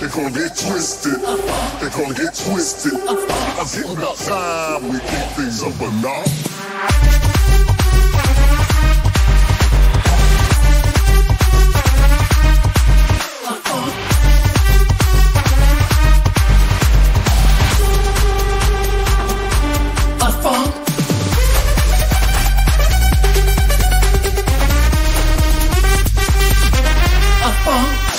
They gon' get twisted. They gon' get twisted. I hitting about time we kick things up a notch. Uh-huh. A funk.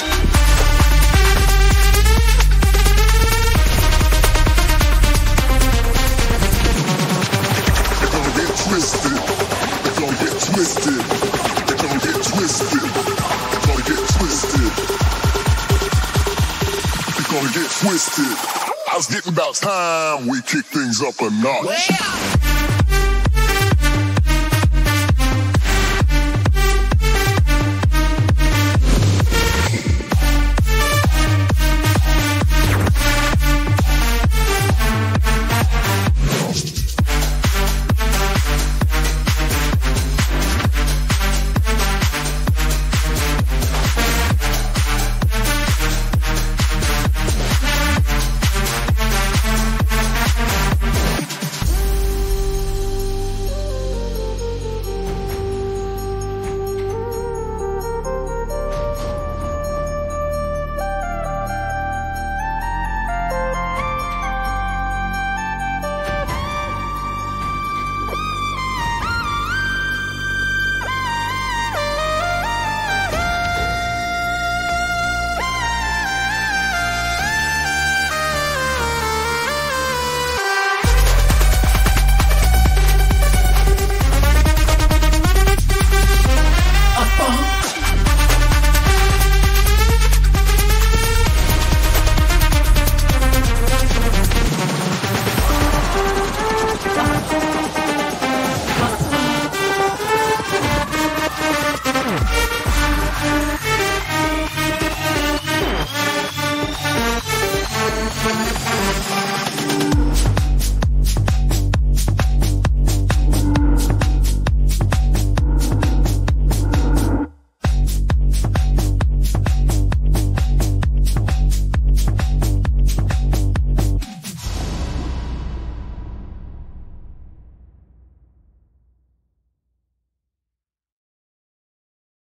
Twisted. They gon' get twisted. They gon' get twisted. They gon' get twisted. I was getting about time we kick things up a notch.